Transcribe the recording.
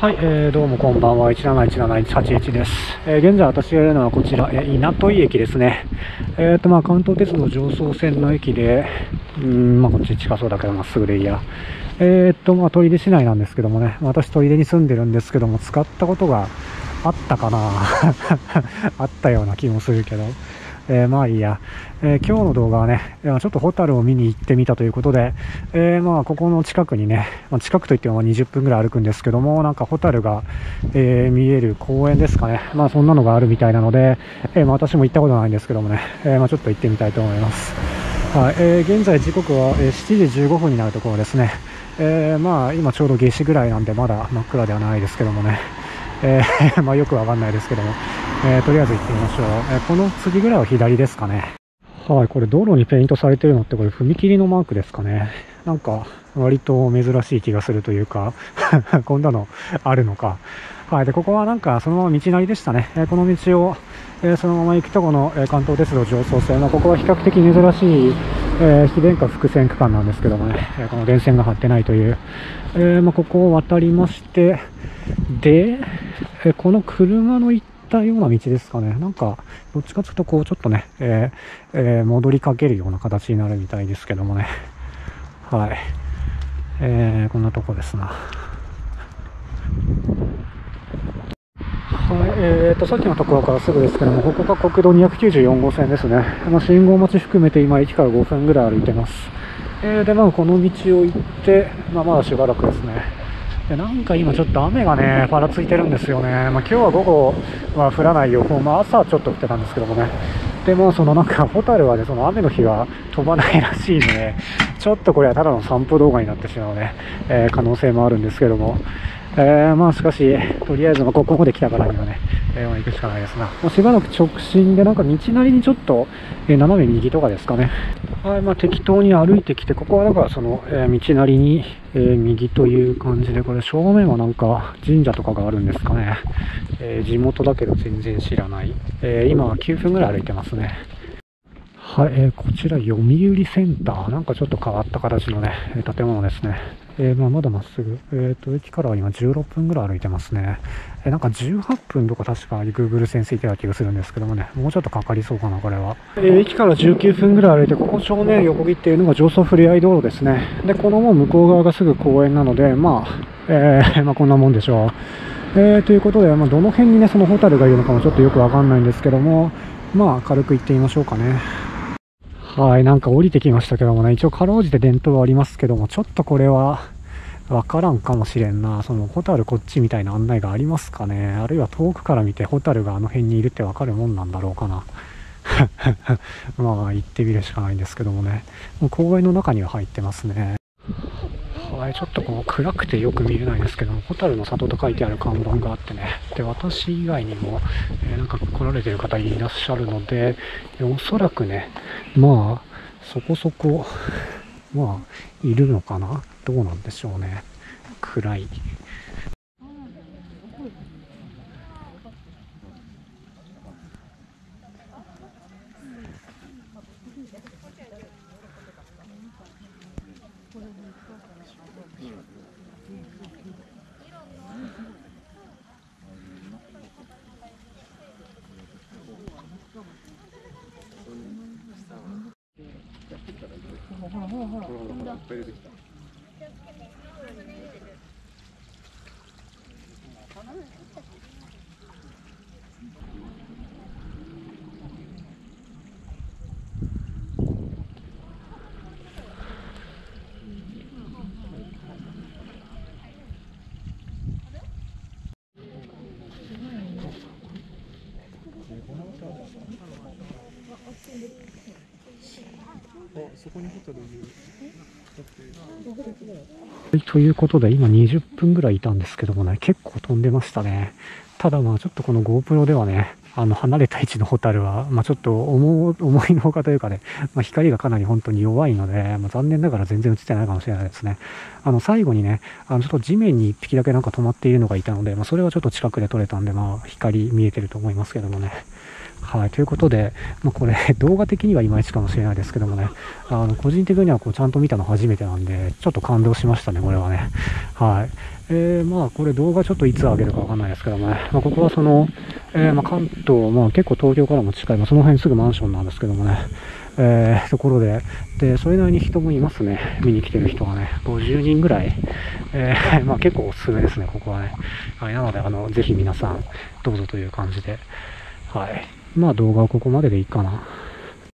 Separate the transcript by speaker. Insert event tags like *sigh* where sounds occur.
Speaker 1: はい、えー、どうもこんばんは。1717181です。えー、現在私がいるのはこちら、えー、稲戸井駅ですね。えっ、と、まあ、関東鉄道上層線の駅で、うん、まあ、こっち近そうだけど、まっすぐでいいや。えっ、と、まあ、取手市内なんですけどもね、私取手に住んでるんですけども、使ったことがあったかな *laughs* あったような気もするけど。えー、まあいいや、えー、今日の動画はね、ちょっとホタルを見に行ってみたということで、えー、まあここの近くにね、まあ、近くといっても20分ぐらい歩くんですけども、なんかホタルが、え見える公園ですかね、まあそんなのがあるみたいなので、えまあ、私も行ったことないんですけどもね、えまちょっと行ってみたいと思います。はい、え現在時刻は7時15分になるところですね。えまあ今ちょうど夏至ぐらいなんでまだ真っ暗ではないですけどもね、え *laughs* まあよくわかんないですけども、えー、とりあえず行ってみましょう。えー、この次ぐらいは左ですかね。はい、これ道路にペイントされてるのってこれ踏切のマークですかね。なんか割と珍しい気がするというか *laughs* こんなのあるのか。はい、で、ここはなんかそのまま道なりでしたね。えー、この道を、えー、そのまま行くとこの、えー、関東鉄道上層線の、ここは比較的珍しい、えー、非電化複線区間なんですけどもね、えこの電線が張ってないという、えまあ、ここを渡りまして、で、えこの車の行ったような道ですかね。なんか、どっちかというと、こう、ちょっとね、えー、え、戻りかけるような形になるみたいですけどもね。はい。えー、こんなとこですな。はい、えーと、さっきのところからすぐですけども、ここが国道294号線ですね。まあ、信号待ち含めて今、駅から5分ぐらい歩いてます。えー、で、まあ、この道を行って、まあ、まだしばらくですね。でなんか今ちょっと雨がね、ぱらついてるんですよね。まあ、今日は午後は降らない予報、まあ、朝はちょっと降ってたんですけどもね。でも、そのなんか、ホタルはね、その雨の日は飛ばないらしいので、ちょっとこれはただの散歩動画になってしまうね、えー、可能性もあるんですけども、えー、まあしかし、とりあえず、ここまで来たからにはね、えー、行くしかないですな。もうしばらく直進で、なんか道なりにちょっと、えー、斜め右とかですかね。はい、まあ適当に歩いてきて、ここはだかその、えー、道なりに、え、右という感じで、これ正面はなんか神社とかがあるんですかね。え、地元だけど全然知らない。え、今は9分ぐらい歩いてますね。はい、えー、こちら読売センター。なんかちょっと変わった形のね、建物ですね。えー、まあ、まだまっすぐ。え、ー、と、駅からは今16分ぐらい歩いてますね。えなんか18分とか確か Google 先生いた気がするんですけどもね、もうちょっとかかりそうかな、これは。え駅から19分ぐらい歩いて、ここ正面横切っているのが上層ふれあい道路ですね。で、このもう向こう側がすぐ公園なので、まあ、え *laughs* まあ、こんなもんでしょう。えということで、まあ、どの辺にね、そのホタルがいるのかもちょっとよくわかんないんですけども、まあ、軽く行ってみましょうかね。はい、なんか降りてきましたけどもね、一応かろうじて伝統はありますけども、ちょっとこれは、わからんかもしれんな。その、ホタルこっちみたいな案内がありますかね。あるいは遠くから見てホタルがあの辺にいるってわかるもんなんだろうかな。*laughs* まあ、行ってみるしかないんですけどもね。もう公園の中には入ってますね。はい、ちょっとこう暗くてよく見えないですけども、ホタルの里と書いてある看板があってね、で、私以外にも、えー、なんか来られてる方いらっしゃるので、おそらくね、まあ、そこそこ、まあ、いるのかな？どうなんでしょうね。暗い。ほらほらほらほらほらいっぱい出てきたそこにホタルいる。ということで、今20分ぐらいいたんですけどもね、結構飛んでましたね。ただまあちょっとこの GoPro ではね、あの離れた位置のホタルは、まあ、ちょっと思思いのほかというかね、まあ、光がかなり本当に弱いので、まあ、残念ながら全然映ってないかもしれないですね。あの最後にね、あのちょっと地面に1匹だけなんか止まっているのがいたので、まあ、それはちょっと近くで撮れたんで、まあ光見えてると思いますけどもね。はい、ということで、まあ、これ、*laughs* 動画的にはいまいちかもしれないですけどもね、あの個人的にはこうちゃんと見たの初めてなんで、ちょっと感動しましたね、これはね。はい。えー、まあ、これ動画ちょっといつ上げるかわかんないですけどもね、まあ、ここはその、えー、まあ、関東、まあ、結構東京からも近い、まあ、その辺すぐマンションなんですけどもね、えー、ところで、で、それなりに人もいますね。見に来てる人がね、50人ぐらい。えー、*laughs* まあ結構おすすめですね、ここはね。はい、なので、あの、ぜひ皆さん、どうぞという感じで。はい。まあ動画はここまででいいかな。